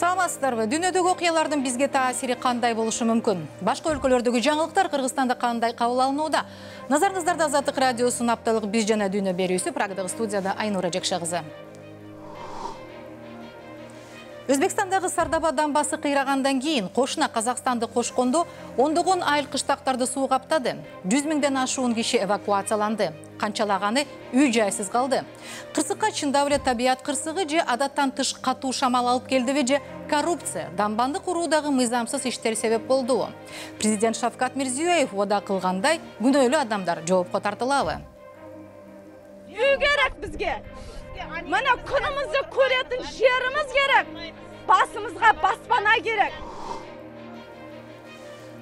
саламатсыздарбы дүйнөдөгү окуялардын бизге таасири кандай болушу мүмкүн башка өлкөлөрдөгү жаңылыктар кыргызстанда кандай кабыл алынууда назарыңыздарда азаттык радиосунун апталык биз жана дүйнө берүүсү прагадагы студияда айнура жекше кызы өзбекстандагы сардаба дамбасы кыйрагандан кийин кошуна казакстанды кошкондо ондогон айыл кыштактарды суу каптады жүз ашуун киши эвакуацияланды. Канчалаганы үй жайсыз калды кырсыкка чындап эле табият кырсыгы же адаттан тыш катуу шамал алып келдиби же коррупция дамбанды куруудагы мыйзамсыз иштер себеп болдубу президент шавкат мирзиёев убада кылгандай күнөөлүү адамдар жоопко тартылабы үй керек бізге! Міне күнімізді көретін жеріміз керек. Басымызға баспана керек.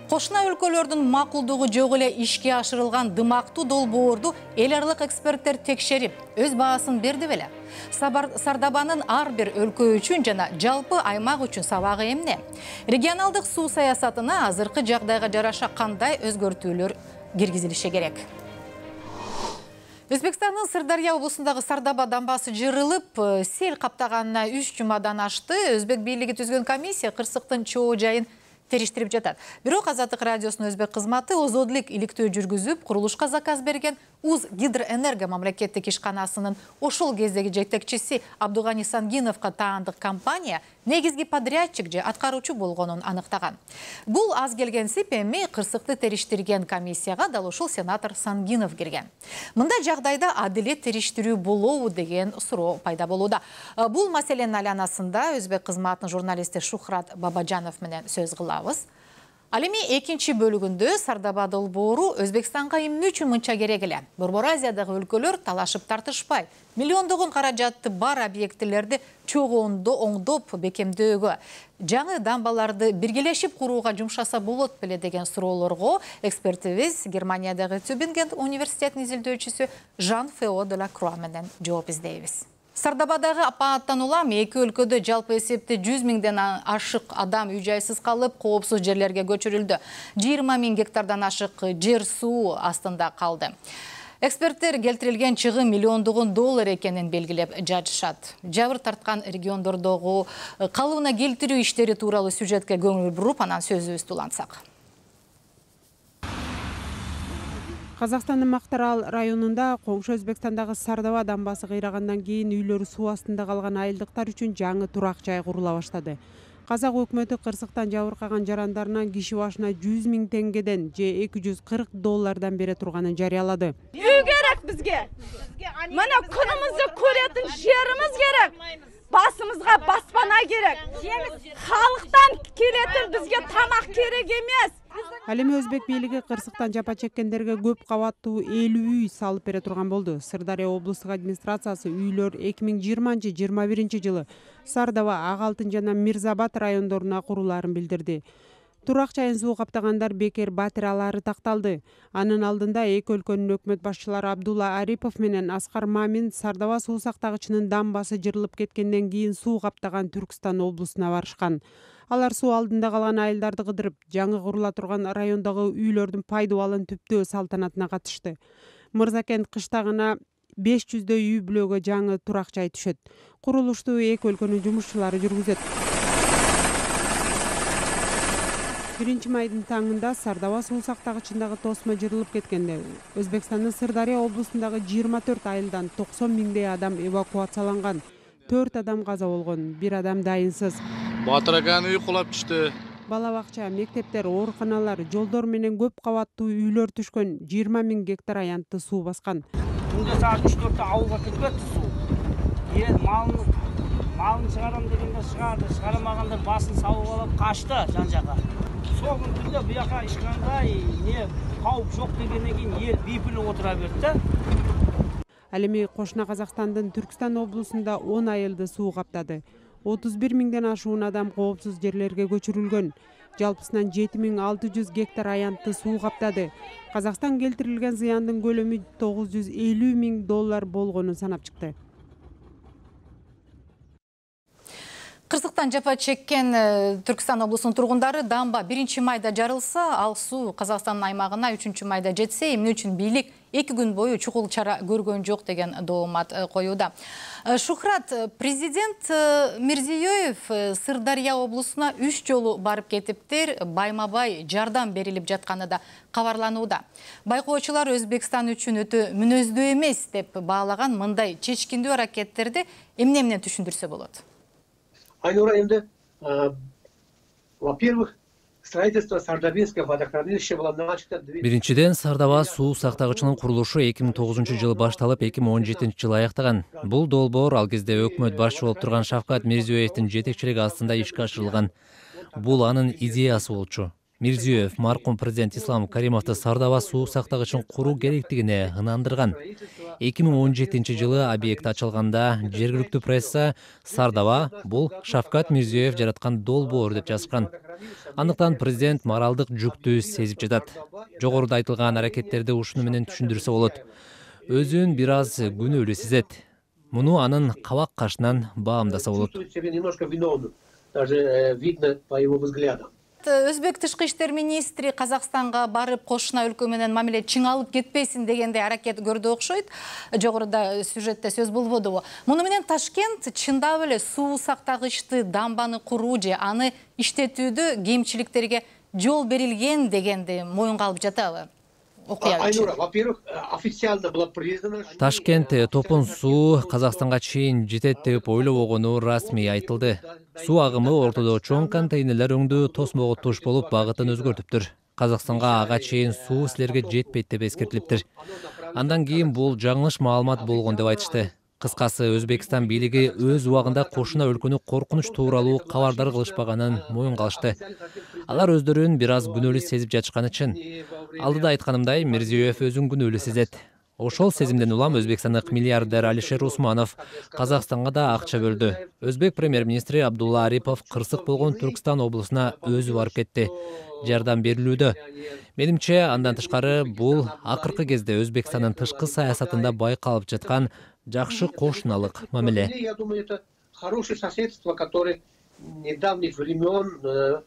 Кошуна өлкөлөрдүн макулдугу жок эле ишке ашырылган дымактуу долбоорду эл аралык эксперттер текшерип өз баасын берди беле сардабанын ар бир өлкө үчүн жана жалпы аймак үчүн сабагы эмне регионалдык суу саясатына азыркы жагдайга жараша кандай өзгөртүүлөр киргизилиши керек? Өзбекстандын сырдария облусундагы сардаба дамбасы жырылып сел каптаганына үч жумадан ашты. Өзбек бийлиги түзгөн комиссия кырсыктын чоо жайын териштирип жатат бирок азаттык радиосунун өзбек кызматы озодулик иликтөө жүргүзүп курулушка заказ берген уз гидроэнерго мамлекеттик ишканасынын ошол кездеги жетекчиси абдугани сангиновго таандык компания негизги подрядчик же аткаруучу болгонун аныктаган бул аз эми кырсыкты териштирген комиссияга дал ушул сенатор сангинов кирген мындай жагдайда адилет териштирүү болобу деген суроо пайда болууда бул маселенин айланасында өзбек кызматынын журналисти шухрат бабажанов менен сөз кылабыз ал эми экинчи бөлүгүндө сардаба долбоору өзбекстанга эмне үчүн мынча керек эле? Борбор азиядагы өлкөлөр талашып тартышпай. Миллиондогон каражатты бар объектилерди чогуундо оңдоп бекемдөөгө. Жаңы дамбаларды биргелешип курууга жумшаса болот беле деген суроолорго экспертибиз германиядагы тюбинген университетинин изилдөөчүсү жан фео де ла круа менен жооп издейбиз сардабадагы апааттан улам эки өлкөдө жалпы эсепте жүз миңден ашык адам үй жайсыз калып коопсуз жерлерге көчүрүлдү. Жыйырма миң гектардан ашык жер суу астында калды. Эксперттер келтирилген чыгым миллиондогон доллар экенин белгилеп жатышат жабыр тарткан региондордогу калыбына келтирүү иштери тууралуу сюжетке көңүл буруп анан сөзүбүздү улантсак казакстандын мактарал районунда коңшу өзбекстандагы сардаба дамбасы кыйрагандан кийин үйлөрү суу астында калган айылдыктар үчүн жаңы турак жай курула баштады казак өкмөтү кырсыктан жабыркаган жарандарына киши башына жүз миң теңгеден же эки жүз кырк доллардан бере турганын жарыялады үй керек бизге мына күнүмүздү көрөтүн жерimiz керек. Басымызга баспана керек. Халыктан келетін бизге тамак керек эмес ал эми өзбек бийлиги кырсыктан жапа чеккендерге көп кабаттуу элүү үй салып бере турган болду. Сырдария облустук администрациясы үйлөр эки миң жыйырманчы жыйырма биринчи жылы сардаба ак алтын жана мирз абад райондоруна курулаарын билдирди турак жайын суу каптагандар бекер батиралары такталды. Анын алдында эки өлкөнүн өкмөт башчылары абдулла арипов менен аскар мамин сардаба суу сактагычынын дамбасы жырылып кеткенден кийин суу каптаган түркстан облусуна барышкан. Алар суу алдында калган айылдарды кыдырып жаңы курула турган райондогу үйлөрдүн пайдубалын түптөө салтанатына катышты. Мырзакент кыштагына беш жүздөй үй бүлөгө жаңы турак жай түшөт. Курулушту эки өлкөнүн жумушчулары жүргүзөт биринчи майдын таңында сардаба суу сактагычындагы тосмо жырылып кеткенде өзбекстандын сырдария облусундагы жыйырма төрт айылдан токсон миңдей адам эвакуацияланган. Төрт адам каза болгон бир адам дайынсыз. Батыр аканын үйү кулап түштү. Бала бакча мектептер ооруканалар жолдор менен көп кабаттуу үйлөр түшкөн жыйырма миң гектар аянтты суу баскан. Түндө саат үч төрттө ауылга кирип кетти суу эл малын чыгарам дегенде чыгарды чыгарамагандар басын сабып алып качты жан жакка сол күнү түндө буяка ешкандай не кауп жок дегенден кийин эл бейпилүү отура берди да ал эми кошуна казакстандын түркстан облусунда он айылды каптады отуз бир миңден ашуун адам коопсуз жерлерге көчүрүлгөн жалпысынан жети миң алты жүз гектар аянтты суу каптады казакстан келтирилген зыяндын көлөмү тогуз жүз элүү миң доллар болгонун санап чыкты кырсыктан жапа чеккен э, түркістан облусунун тургундары дамба биринчи майда жарылса ал суу казакстандын аймагына үчүнчү майда жетсе эмне үчүн бийлик эки күн бою чукул чара көргөн жок деген доомат э, коюуда э, шухрат президент мирзиеев сырдария облусуна үч жолу барып кетиптир байма бай жардам жатканы да кабарланууда байкоочулар өзбекстан үчүн өтө мүнөздүү эмес деп баалаган мындай чечкиндүү аракеттерди эмне менен түшүндүрсө болот? Айнура енді во первых строительство сардабинского водохранилища было начато биринчиден сардаба суу сактагычынын курулушу эки миң тогузунчу жылы башталып эки миң он жетинчи жылы аяктаган бул долбоор ал кезде өкмөт башчы болуп турган шавкат мирзиеевдин жетекчилиги астында ишке ашырылган бул анын идеясы болчу. Мирзиеев маркум президент ислам каримовду сардаба суу сактагычын куруу керектигине ынандырган эки миң жылы объект ачылганда жергиликтүү пресса сардаба бул шавкат мирзиеев жараткан долбоор деп жазышкан андыктан президент моралдык жүктү сезип жатат жогоруда айтылган аракеттерди ушуну менен түшүндүрсө болот өзүн бир аз күнөөлүү сезет муну анын кабак кашынан баамдаса даже э, видно по его взглядам. Өзбек тышкы иштер министри казакстанга барып кошуна өлкө менен мамиле чыңалып кетпесин дегендей аракет көрдү окшойт. Жогоруда сюжетте сөз болбодубу. Муну менен ташкент чындап эле суу сактагычты дамбаны куруу же аны иштетүүдө кемчиликтерге жол берилген дегенди моюнга алып жатабы окуя айнура во первых э, официально было признано ташкент топун суу казакстанга чейин жетет деп ойлобогону расмий айтылды. суу агымы ортодо чоң контейнерлер өңдүү тосмого туш болуп багытын өзгөртүптүр. Казакстанга ага чейин суу силерге жетпейт деп эскертилиптир. Андан кийин бул жаңылыш маалымат болгон деп айтышты. Кыскасы өзбекстан бийлиги өз убагында кошуна өлкөнү коркунуч тууралуу кабардар кылышпаганын моюнга алышты алар өздөрүн бир аз күнөөлүү сезип жатышканы чын. Алдыда айтканымдай мирзиеев өзүн күнөөлүү сезет ошол сезимден улам өзбекстандык миллиардер алишер усманов казакстанга да акча бөлдү өзбек премьер министри абдулла арипов кырсык болгон түркстан облусуна өзү барып кетти жардам берилүүдө менимче андан тышкары бул акыркы кезде өзбекстандын тышкы саясатында байкалып жаткан жакшы кошуналык мамиле. я думаю это хорошее соседство которое недавних времен э,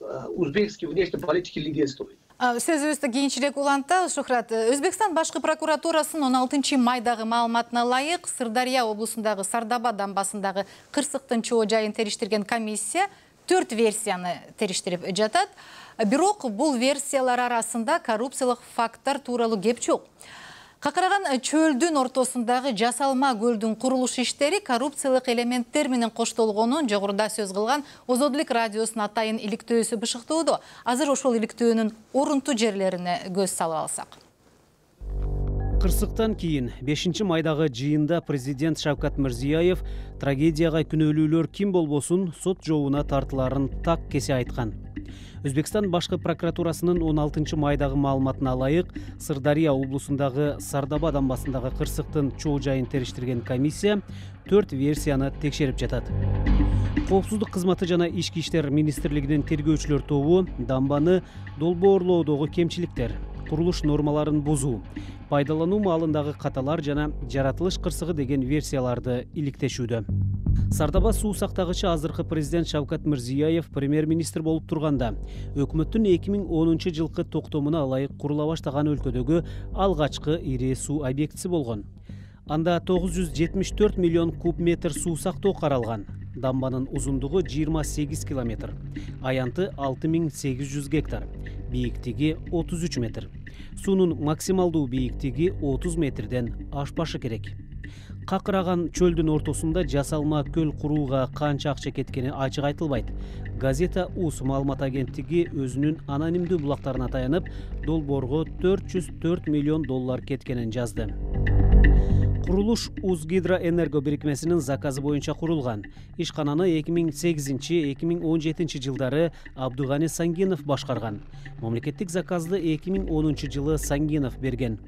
э, узбекский внешней политики лидерствует. Сөзүбүздү кийинчерээк улантабыз шухрат өзбекстан башкы прокуратурасынын он алтынчы майдагы маалыматына ылайык сырдария облусундагы сардаба дамбасындагы кырсыктын чоо жайын териштирген комиссия төрт версияны териштирип жатат бирок бул версиялар арасында коррупциялык факттар тууралуу кеп жок какыраган чөлдүн ортосундагы жасалма көлдүн курулуш иштери коррупциялык элементтер менен коштолгонун жогоруда сөз кылган озодулук радиосунун атайын иликтөөсү бышыктоодо. Азыр ошол иликтөөнүн орунтуу жерлерине көз салып алсак. Кырсыктан кийин бешинчи майдагы жыйында президент шавкат мирзиеев трагедияга күнөөлүүлөр ким болбосун сот жообуна тартылаарын так кесе айткан өзбекстан башкы прокуратурасынын он алтынчы майдагы маалыматына ылайык сырдария облусундагы сардаба дамбасындагы кырсыктын чоо жайын териштирген комиссия төрт версияны текшерип жатат. Коопсуздук кызматы жана ички иштер министрлигинин тергөөчүлөр тобу дамбаны долбоорлоодогу кемчиликтер курулуш нормаларын бузуу пайдалануу маалындагы каталар жана жаратылыш кырсыгы деген версияларды иликтешүүдө сардаба суу сактагычы азыркы президент шавкат мирзиеев премьер министр болуп турганда өкмөттүн эки миң онунчу жылкы токтомуна ылайык курула баштаган өлкөдөгү алгачкы ири суу объектиси болгон анда тогуз жүз жетимиш төрт миллион куб метр суу сактоо каралган дамбанын узундугу жыйырма сегиз километр аянты алты миң сегиз жүз гектар бийиктиги отуз үч метр. Суунун максималдуу бийиктиги отуз метрден ашпашы керек. Какыраган чөлдүн ортосунда жасалма көл курууга канча акча кеткени ачык айтылбайт газета уз маалымат агенттиги өзүнүн анонимдүү булактарына таянып долбоорго төрт жүз төрт миллион доллар кеткенин жазды. Курулуш узгидроэнерго бирикмесинин заказы боюнча курулган ишкананы эки миң сегизинчи эки миң он жетинчи жылдары абдугани сангинов башкарган мамлекеттик заказды эки миң онунчу жылы сангинов берген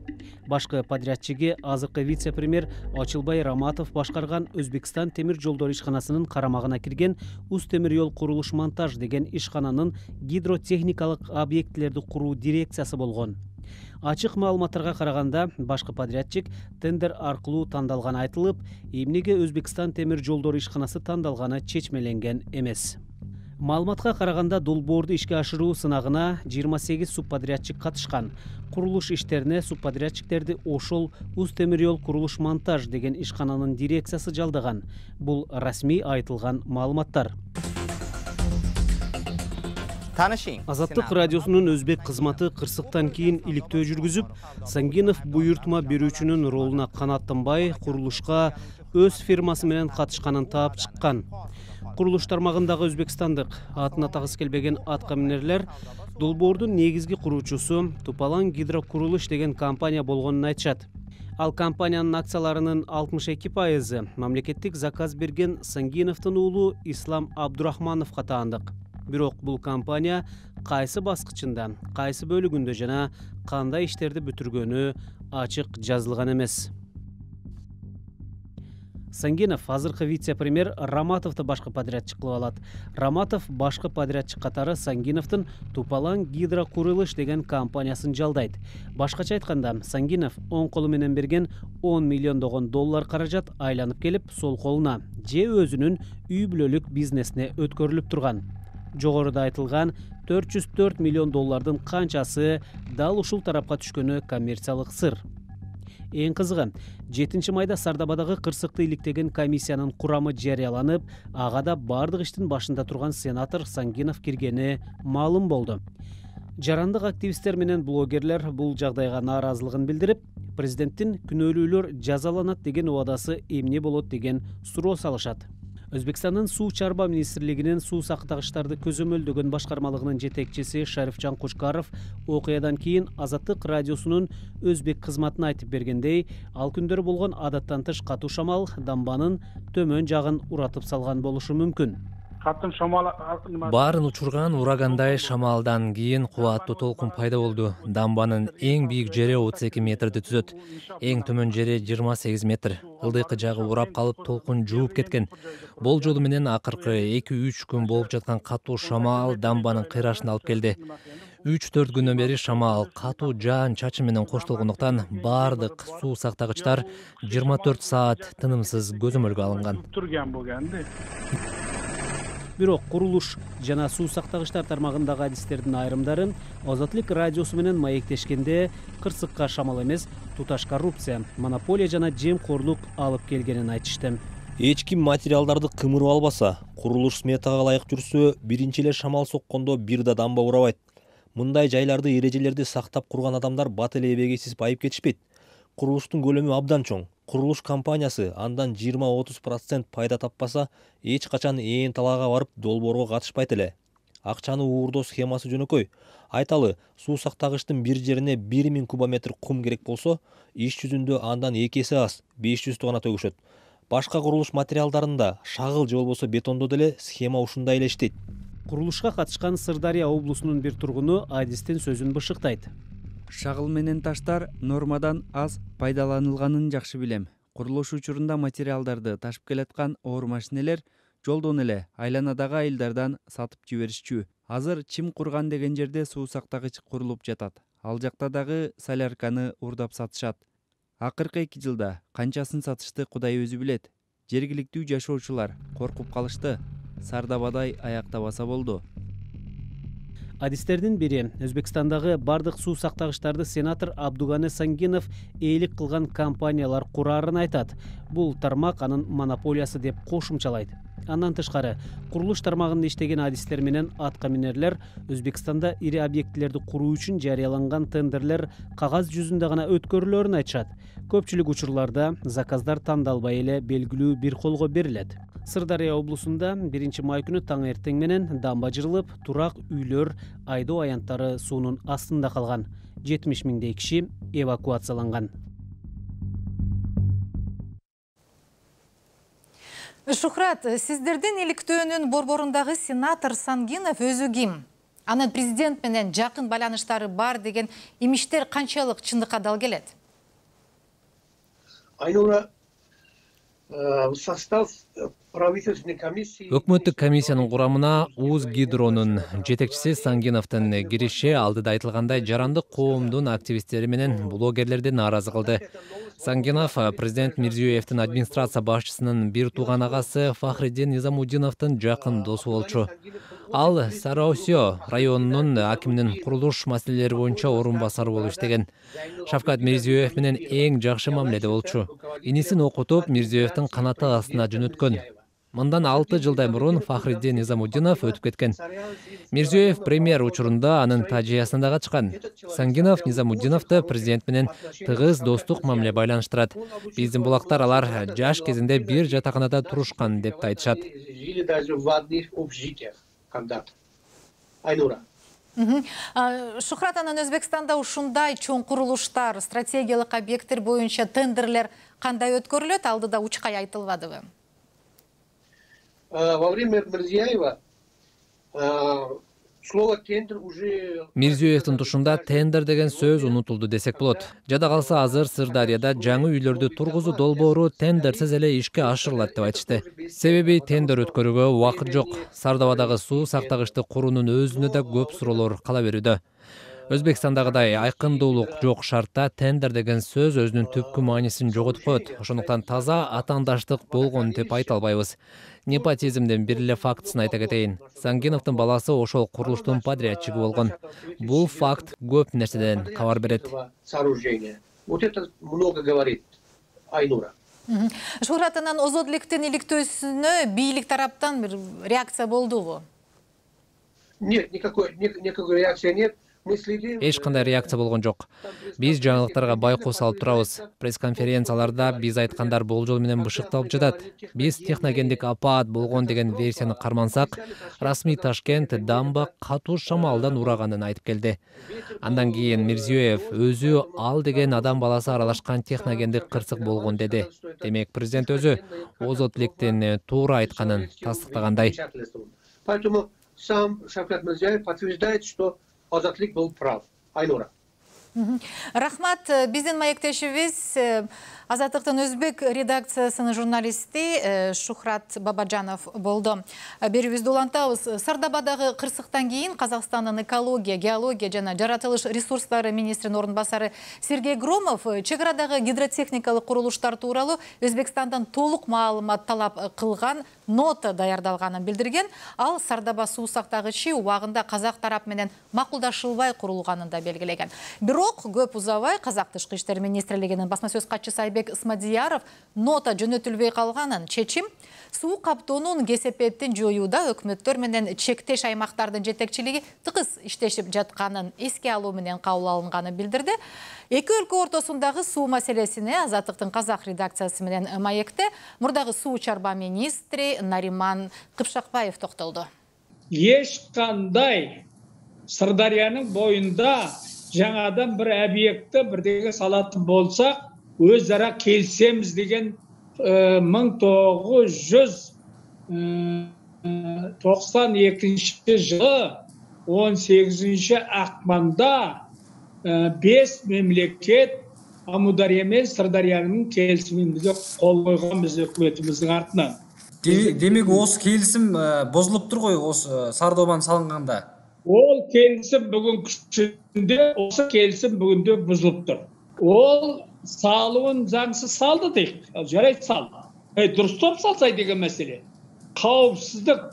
башкы подрядчиге азыркы вице премьер очилбай раматов башкарган өзбекстан темир жолдор ишканасынын карамагына кирген уз темир жол курулуш монтаж деген ишкананын гидротехникалык объектилерди куруу дирекциясы болгон ачык маалыматтарга караганда башкы подрядчик тендер аркылуу тандалганы айтылып эмнеге өзбекстан темир жолдору ишканасы тандалганы чечмеленген эмес. Маалыматка караганда долбоорду ишке ашыруу сынагына жыйырма сегиз субподрядчик катышкан. Курулуш иштерине субподрядчиктерди ошол уз темир жол курулуш монтаж деген ишкананын дирекциясы жалдаган. Бул расмий айтылган маалыматтар. Таанышың азаттык радиосунун өзбек кызматы кырсыктан кийин иликтөө жүргүзүп сангинов буйртма берүүчүнүн ролуна канааттанбай курулушка өз фирмасы менен катышканын таап чыккан курулуш тармагындагы өзбекстандык атын атагысы келбеген атка минерлер долбоордун негизги куруучусу тупалан гидрокурулуш деген компания болгонун айтышат ал компаниянын акцияларынын алтымыш эки пайызы мамлекеттик заказ берген сангиновдун уулу ислам абдурахмановго таандык бирок бул компания кайсы баскычында кайсы бөлүгүндө жана кандай иштерди бүтүргөнү ачык жазылган эмес. Сангенов азыркы вице премьер раматовду башкы подрядчик кылып алат. Раматов башкы подрядчик катары сангиновдун тупалан гидрокурылыш деген компаниясын жалдайт. Башкача айтканда сангинов оң колу менен берген он миллиондогон доллар каражат айланып келип сол колуна же өзүнүн үй бүлөлүк бизнесине өткөрүлүп турган. Жогоруда айтылган төрт жүз төрт миллион доллардын канчасы дал ушул тарапка түшкөнү коммерциялык сыр. Эң кызыгы жетинчи майда сардабадагы кырсыкты иликтеген комиссиянын курамы жарыяланып ага да баардык иштин башында турган сенатор сангинов киргени маалым болду жарандык активисттер менен блогерлер бул жагдайга нааразылыгын билдирип президенттин күнөөлүүлөр жазаланат деген убадасы эмне болот деген суроо салышат өзбекстандын суу чарба министрлигинин суу сактагычтарды көзөмөлдөгөн башкармалыгынын жетекчиси шарифжан кучкаров окуядан кийин азаттык радиосунун өзбек кызматына айтып бергендей ал күндөрү болгон адаттан тыш катуу шамал дамбанын төмөн жагын уратып салган болушу мүмкүн шамал баарын учурган урагандай шамалдан кийин кубаттуу толкун пайда болду. Дамбанын эң бийик жери отуз эки метрди түзөт. Эң төмөн жери жыйырма сегиз метр. Ылдыйкы жагы урап калып толкун жууп кеткен. Болжолу менен акыркы эки үч күн болуп жаткан катуу шамал дамбанын кыйрашына алып келди. Үч төрт күндөн бери шамал катуу жаан чачын менен коштолгондуктан баардык суу сактагычтар жыйырма төрт саат тынымсыз көзөмөлгө алынган. Турган болгон бирок курулуш жана суу сактагычтар тармагындагы адистердин айрымдары озаттылык радиосу менен маектешкенде кырсыкка шамал эмес туташ коррупция монополия жана жемкорлук алып келгенин айтышты. Эч ким материалдарды кымырып албаса курулуш сметага ылайык жүрсө биринчи эле шамал соккондо бир да дамба урабайт мындай жайларды эрежелерди сактап курган адамдар бат эле эбегейсиз байып кетишпейт. Курулуштун көлөмү абдан чоң. Курулуш компаниясы андан жыйырма отуз процент пайда таппаса эч качан ээн талаага барып долбоорго катышпайт эле. Акчаны уурдоо схемасы жөнөкөй. Айталы суу сактагычтын бир жерине бир миң кубометр кум керек болсо иш жүзүндө андан эки эсе аз беш жүздү гана төгүшөт. Башка курулуш материалдарында шагыл же болбосо бетондо деле схема ушундай эле иштейт курулушка катышкан сырдария облусунун бир тургуну адистин сөзүн бышыктайт шагыл менен таштар нормадан аз пайдаланылганын жакшы билем. Курулуш учурунда материалдарды ташып келаткан оор машинелер жолдон эле айланадагы айылдардан сатып жиберишчү. Азыр чим курган деген жерде суу сактагыч курулуп жатат. Ал жакта дагы солярканы уурдап сатышат. Акыркы эки жылда канчасын сатышты кудай өзү билет. Жергиликтүү жашоочулар коркуп калышты. Сардабадай аяктабаса болду адистердин бири өзбекстандагы баардык суу сактагычтарды сенатор абдуганы сангинов ээлик кылган компаниялар кураарын айтат бул тармак анын монополиясы деп кошумчалайт андан тышкары курулуш тармагында иштеген адистер менен атка минерлер өзбекстанда ири объектилерди куруу үчүн жарыяланган тендерлер кагаз жүзүндө гана өткөрүлөрүн айтышат көпчүлүк учурларда заказдар тандалбай эле белгилүү бир колго берилет. Сырдария облусунда биринчи май күнү таң эртең менен дамба жырылып турак үйлөр айдоо аянттары суунун астында калган жетимиш миңдей киши эвакуацияланган шухрат сиздердин иликтөөнүн борборундагы сенатор сангинов өзү ким анын президент менен жакын байланыштары бар деген имиштер канчалык чындыкка дал келет айнура в состав комиссии өкмөттүк комиссиянын курамына уз гидронун жетекчиси сангиновдун кириши алдыда айтылгандай жарандык коомдун активисттери менен блогерлерди нааразы кылды сангинов президент мирзиеевдин администрация башчысынын бир тууган агасы фахриддин низамуддиновдун жакын досу болчу ал сараосио районунун акиминин курулуш маселелери боюнча орун басары болуп иштеген шавкат мирзиеев менен эң жакшы мамиледе болчу инисин окутуп мирзиеевдин канаты астына жөнөткөн мындан алты жылдай мурун фахриддин низамуддинов өтүп кеткен. Мирзиеев премьер учурунда анын тажыясына да качкан сангинов низамуддиновду президент менен тыгыз достук мамиле байланыштырат. Биздин булактар алар жаш кезинде бир жатаканада турушкан деп да айтышат. Жили даже в одних общежитиях когда-то. Айнура. Шухрат анан өзбекстанда ушундай чоң курулуштар стратегиялык объекттер боюнча тендерлер кандай өткөрүлөт? Алдыда учкай айтылбадыбы? Во время мирзияева слово тендер уже мирзиеевдин тушунда тендер деген сөз унутулду десек болот жада калса азыр сырдарияда жаңы үйлөрдү тургузуу долбоору тендерсиз эле ишке ашырылат деп айтышты. Себеби тендер өткөрүүгө убакыт жок сардабадагы суу сактагычты куруунун өзүнө да көп суроолор кала берүүдө өзбекстандагыдай айкындуулук жок шартта тендер деген сөз өзүнүн түпкү маанисин жоготуп коет ошондуктан таза атаандаштык болгон деп айта албайбыз непотизмдин бир эле фактысын айта кетейин сангиновдун баласы ошол курулуштун подрядчиги болгон бул факт көп нерседен кабар берет сооружения вот это много говорит айнура. Шухрат анан озодбектин иликтөөсүнө бийлик тараптан бир реакция болдубу нет никакой никакой реакции нет. Эч кандай реакция болгон жок. Биз жаңылыктарга байкоо салып турабыз. Пресс конференцияларда биз айткандар болжол менен бышыкталып жатат. Биз техногендик апаат болгон деген версияны кармансак расмий ташкент дамба катуу шамалдан ураганын айтып келди. Андан кийин мирзиеев өзү ал деген адам баласы аралашкан техногендик кырсык болгон деди. Демек президент өзү озодбектин туура айтканын тастыктагандай поэтому сам шавкат мирзиеев подтверждает что озатлык был прав. Айнура. Рахмат биздин маектешибиз азаттыктын өзбек редакциясынын журналисти э, шухрат бабажанов болду берүүбүздү улантабыз сардабадагы кырсыктан кийин казакстандын экология геология жана жаратылыш ресурстары министринин орун басары сергей громов чек арадагы гидротехникалык тууралуу өзбекстандан толук маалымат талап кылган нота даярдалганын билдирген ал сардаба суу сактагычы убагында казак тарап менен макулдашылбай курулганын да белгилеген бирок көп узабай казак тышкы иштер министрлигинин басма сөз катчысы айбек ысмадияров нота жөнөтүлбөй калганын чечим суу каптоонун кесепетин жоюуда өкмөттөр менен чектеш аймактардын жетекчилиги тыгыз иштешип жатканын эске алуу менен кабыл алынганын билдирди эки өлкө ортосундагы суу маселесине азаттыктын казак редакциясы менен маекте мурдагы суу чарба министри нариман кыпшакбаев токтолду эч кандай сырдарыянын боюнда жаңадан бір объектті бірдеңе салатын болсақ өзара келісеміз деген мың тоғыз жүз тоқсан екінші жылы он сегізінші ақпанда бес мемлекет амудария мен сырдарияның келісіміне қол қойғанбыз үкіметіміздің артынан. Демек осы келісім бұзылып тұр ғой осы сардобаны салынғанда. Ол келісім бүгін күшінде осы келісім бүгінде бұзылып тұр. Ол салуын заңсыз салды дейік жарайды сал е дұрыстап салсай деген мәселе. Қауіпсіздік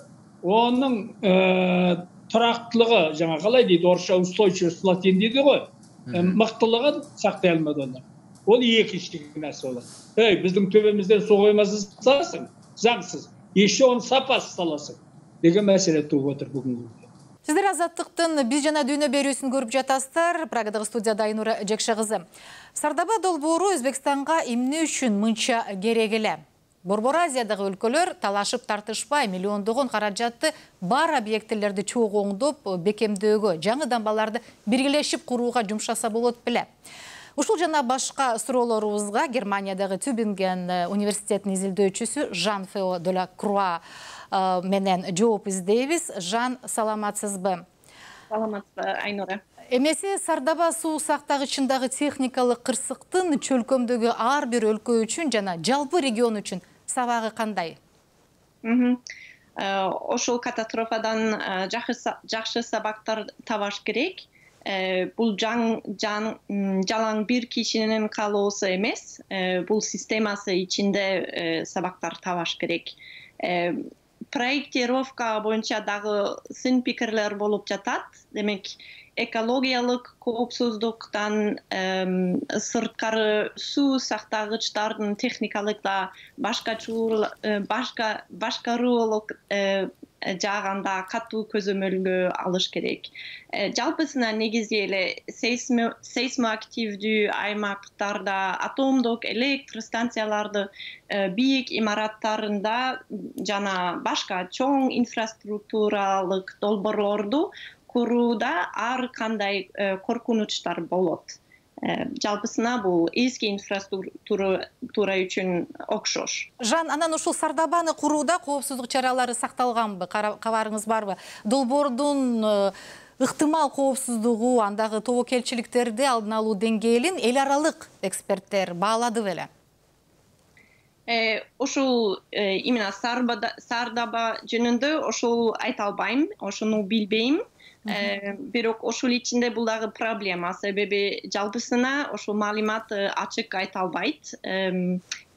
оның ә, тұрақтылығы жаңа қалай дейді орысша устойчивость латин дейді ғой. Мықтылығын сақтай алмады оны ол екінші нәрсе болады ей біздің төбемізден су қоймасын саласың. Заңсыз. Еще оны сапасыз саласың деген мәселе туып отыр бүгінгі күнде. Сиздер азаттыктын биз жана дүйнө берүүсүн көрүп жатасыздар. Прагадагы студияда айнура жекше сардаба долбоору өзбекстанга эмне үчүн мынча керек эле борбор азиядагы өлкөлөр талашып тартышпай миллиондогон каражатты бар объектилерди чогууңдоп бекемдөөгө жаңы дамбаларды биргелешип курууга жумшаса болот беле ушул жана башка суроолорубузга германиядагы тюбинген университетинин изилдөөчүсү жан фео де ла круа менен жооп издейбиз жан саламатсызбы? Саламатсызбы айнура. Эмесе сардаба суу сактагычындагы техникалык кырсыктын чөлкөмдөгү ар бир өлкө үчүн жана жалпы регион үчүн сабагы кандай. Э, ошол катастрофадан э, жакшы сабактар табаш керек. Бул м, жалаң бир кишинин каалоосу эмес бул системасы ичинде сабактар табаш керек проектировка боюнча дагы сын пикирлер болуп жатат демек экологиялык коопсуздуктан сырткары суу сактагычтардын техникалык да башкачуу э, башка башкаруулук э, жааганда катуу көзөмөлгө алыш керек. Э, жалпысына негизи эле сейсмо сейсмоактивдүү аймактарда атомдук электр станцияларды бийик имараттарында жана башка чоң инфраструктуралык долбоорлорду курууда ар кандай э, коркунучтар болот. Э, жалпысына бул эски инфраструктура үчүн окшош. Жан анан ушул сардабаны курууда коопсуздук чаралары сакталганбы? Кабарыңыз барбы? Долбоордун э, ыктымал коопсуздугу андагы тобокелчиликтерди алдын алуу деңгээлин эл аралык эксперттер баалады беле. Ушул именно сардаба жөнүндө ошол айта албайм ошону билбейм Бирок ошол ичинде бул дагы проблема себеби жалпысына ошол маалымат ачык айта албайт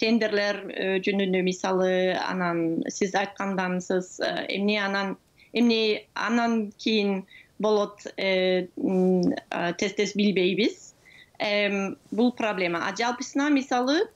тендерлер жөнүндө мисалы анан сиз айткандансыз эмне анан эмне анан кийин болот тез тез билбейбиз бул проблема а жалпысына мисалы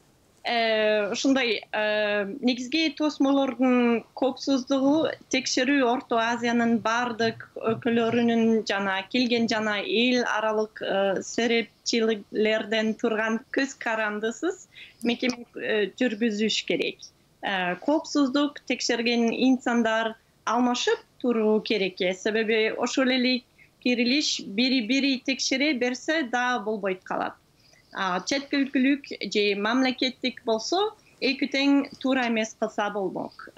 ушундай э, негизги тосмолордун коопсуздугу текшерүү орто азиянын баардык өлкөлөрүнүн жана келген жана эл аралык э, серепчилерден турган көз карандысыз мекеме э, жүргүзүш керек. Э, коопсуздук текшерген инсандар алмашып туруу керек. Э, себеби ошол эле кирилиш бири бири текшере берсе да болбойт калат. Чет өлкөлүк же мамлекеттик болсо эки тең туура эмес кылса болмок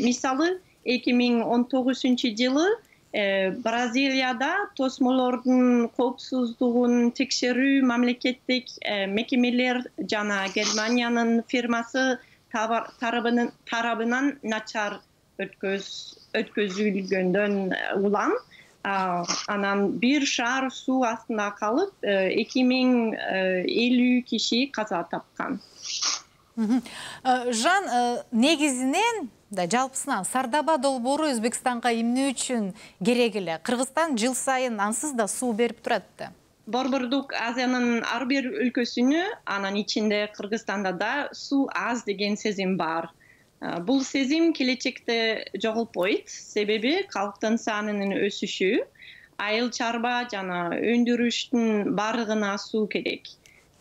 мисалы эки миң он тогузунчу жылы э, бразилияда тосмолордун коопсуздугун текшерүү мамлекеттик э, мекемелер жана германиянын фирмасы тарабынан начар өткөз өткөзүлгөндөн э, улам. Анан бир шаар суу астында калып эки миң элүү киши каза тапкан. Э, жан э, негизинен да жалпысынан сардаба долбоору өзбекстанга эмне үчүн керек эле? Кыргызстан жыл сайын ансыз да суу берип турат да. Борбордук азиянын ар бир өлкөсүнө анан ичинде кыргызстанда да суу аз деген сезим бар бул сезим келечекте жоголпойт себеби калктын санынын өсүшү айыл чарба жана өндүрүштүн баардыгына суу керек.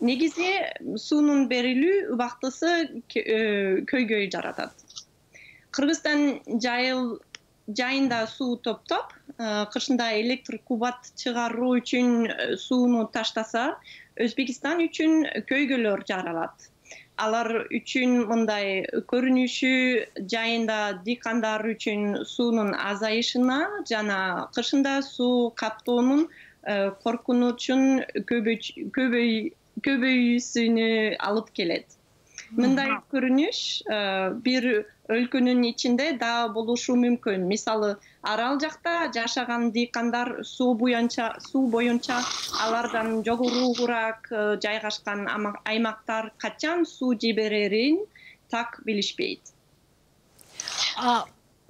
Негизи суунун берилүү убактысы ке- э, көйгөй жаратат. Кыргызстан жайыл жайында суу топтоп э, кышында электр кубат чыгаруу үчүн э, сууну таштаса өзбекстан үчүн көйгөйлөр жаралат алар үчүн мындай көрүнүшү жайында дыйкандар үчүн суунун азайышына жана кышында суу каптоонун э, коркунучун көбөйүүсүнө алып келет мындай көрүнүш э, бир өлкөнүн ичинде да болушу мүмкүн. Мисалы арал жакта жашаган дыйкандар суу боюнча суу боюнча алардан жогоругураак э, жайгашкан аймактар качан суу жиберерин так билишпейт.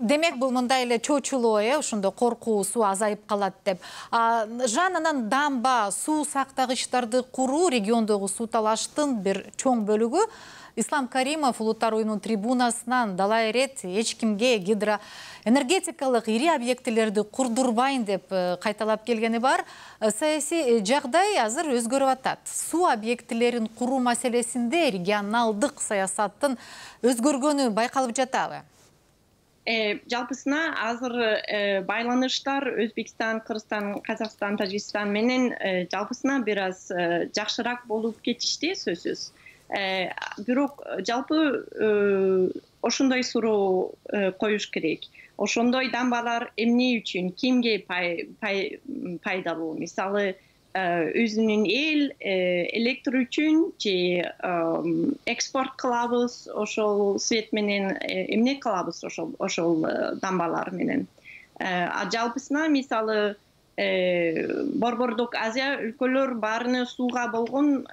Демек бул мындай эле чоочулоо э ошондо коркуу суу азайып калат деп. Жан анан дамба суу сактагычтарды куруу региондогу суу талаштын бир чоң бөлүгү ислам каримов улуттар уюмунун трибунасынан дала ирет эч кимге гидроэнергетикалык ири объектилерди курдурбайм деп э, кайталап келгени бар. Э, саясий жагдай азыр өзгөрүп атат суу объектилерин куруу маселесинде регионалдык саясаттын өзгөргөнү байкалып жатабы Э, жалпысына азыр э, байланыштар өзбекстан кыргызстан казакстан тажикстан менен э, жалпысына бир аз э, жакшыраак болуп кетишти сөзсүз Э, бирок э, жалпы э, ошондой суроо э, коюш керек. Ошондой дамбалар эмне үчүн кимге пай- пай- пайдалуу мисалы өзүнүн эл электр үчүн же экспорт кылабыз ошол свет менен эмне кылабыз ошол ошол дамбалар менен? А жалпысына мисалы борбордук азия өлкөлөр баарына сууга болгон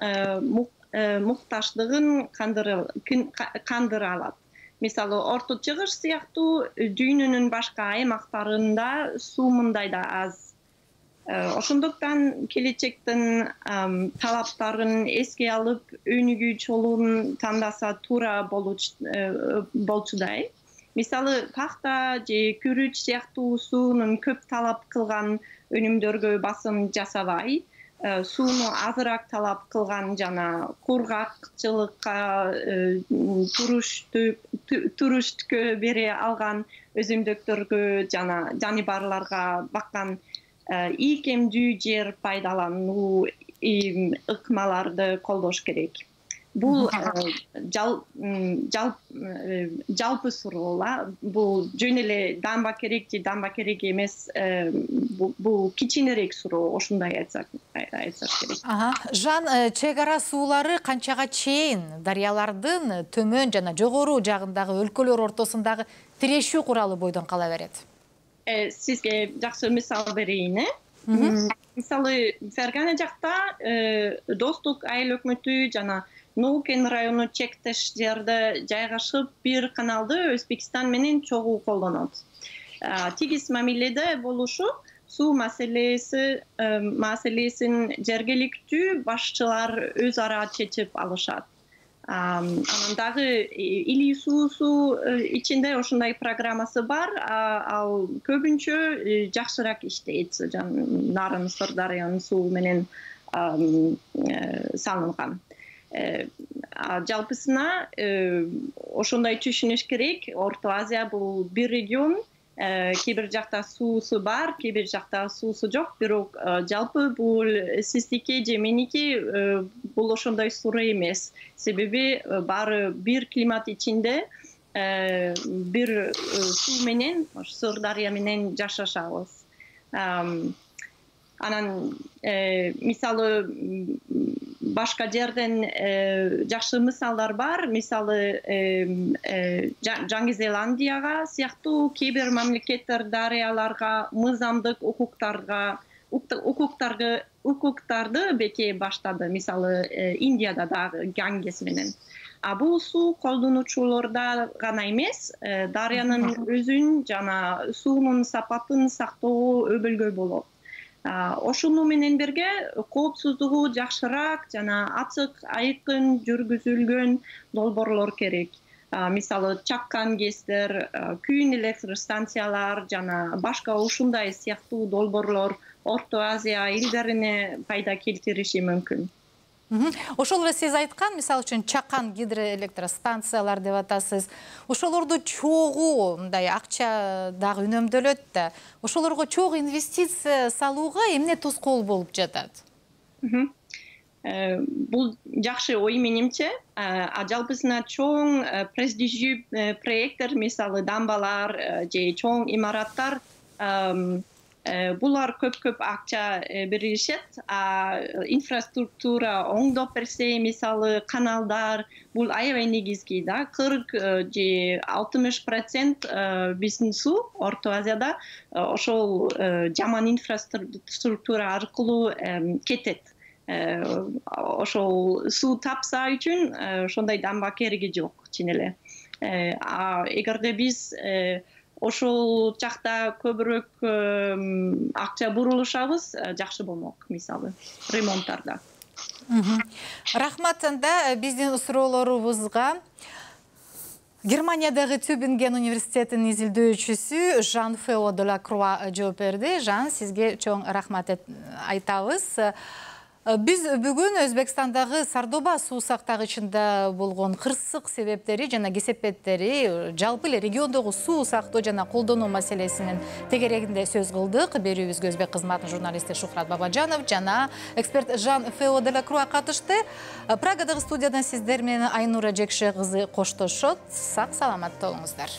муктаждыгын кандыра алат. Мисалы орто чыгыш сыяктуу дүйнөнүн башка аймактарында суу мындай да аз. Ошондуктан келечектин талаптарын эске алып өнүгүү жолун тандаса туура болчудай. Мисалы пахта же күрүч сыяктуу суунун көп талап кылган өнүмдөргө басым жасабай Э, сууну азыраак талап кылган жана кургакчылыкка э, туруштүккө бере алган өсүмдүктөргө жана жаныбарларга баккан э, ийкемдүү жер пайдалануу ыкмаларды колдош керек бул жалпы суроола бул жөн эле дамба керек же дамба керек эмес бул кичинерээк суроо ошондой айтсак айтсак керек. Жан э, чек ара суулары канчага чейин дарыялардын төмөн жана жогору жагындагы өлкөлөр ортосундагы тирешүү куралы бойдон кала берет. Э, сизге жакшы мисал берейин э. Мисалы фергана жакта э, достук айыл өкмөтү жана нуукен району чектеш жерде жайгашып бир каналды өзбекстан менен чогуу колдонот тигиз мамиледе болушу суу маселеси маселесин жергиликтүү башчылар өз ара чечип алышат анан дагы илий суусу э, ичинде ошондой программасы бар ал көбүнчө э, жакшыраак иштейт нарын сырдарыянын суу менен э, салынган Э, жалпысына э, ошондой түшүнүш керек. Орто азия бул бир регион. Э, кээ бир жакта суусу бар кээ бир жакта суусу жок. Бирок жалпы бул сиздики же меники бул ошондой суроо эмес. Себеби баары бир климат ичинде бир суу менен сыр дарыя менен жашашабыз. Анан мисалы башка жерден жакшы мисалдар бар мисалы жаңы зеландияга сыяктуу кээ бир мамлекеттер дарыяларга мыйзамдык укуктарга укуктарды укуктарды бекей баштады мисалы индияда дагы гангес менен а бул суу колдонуучуларда гана эмес дарыянын өзүн жана суунун сапатын сактоо өбөлгөй болот ошону менен бирге коопсуздугу жакшыраак жана ачык айкын жүргүзүлгөн долбоорлор керек. Мисалы чаккан гэстер күйүүн электр станциялар жана башка ушундай сыяктуу долбоорлор орто азия элдерине пайда келтириши мүмкүн ошол эле сиз айткан мисалы үчүн чакан гидроэлектростанциялар деп атасыз. Ошолорду чогуу мындай акча дагы үнөмдөлөт да. Ошолорго чогуу инвестиция салууга эмне тоскоол болуп жатат? Э, бул жакшы ой менимче. А жалпысына чоң э, э, проекттер мисалы дамбалар же чоң имараттар Э, булар көп көп акча э, беришет. Инфраструктура оңдоп берсе мисалы каналдар бул аябай негизги да. Кырк э, же алтымыш процент биздин суу орто азияда ошол жаман инфраструктура аркылуу кетет. Ошол суу тапса үчүн ошондой дамба кереги жок чын эле. Эгерде биз ошол жакта көбүрөөк акча бурулушабыз. Э, жакшы болмок мисалы ремонттарда. Рахмат анда биздин суроолорубузга германиядагы тюбинген университетинин изилдөөчүсү жан фео де ла круа жооп берди. Жан сизге чоң рахмат айтабыз. Э, биз бүгүн өзбекстандагы сардоба суу сактагычында болгон кырсык себептери жана кесепеттери жалпы эле региондогу суу сактоо жана колдонуу маселесинин тегерегинде сөз кылдык. Берүүбүзгө өзбек кызматынын журналисти шухрат бабажанов жана эксперт жан фео делакруа катышты. Э, прагадагы студиядан сиздер менен айнура жекше кызы коштошот. Сак саламатта болуңуздар